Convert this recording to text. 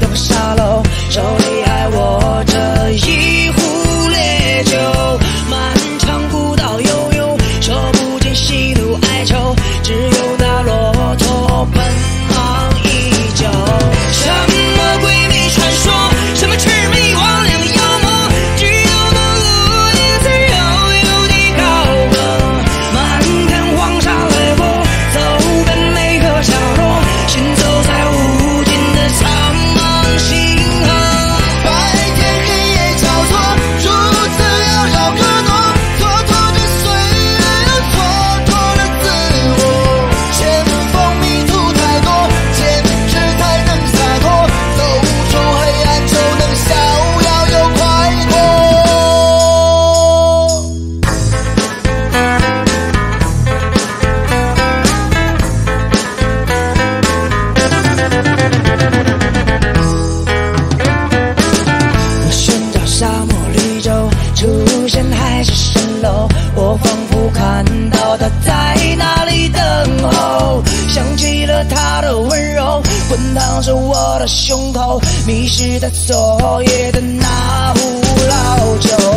都是滚烫着我的胸口，迷失在昨夜的那壶老酒。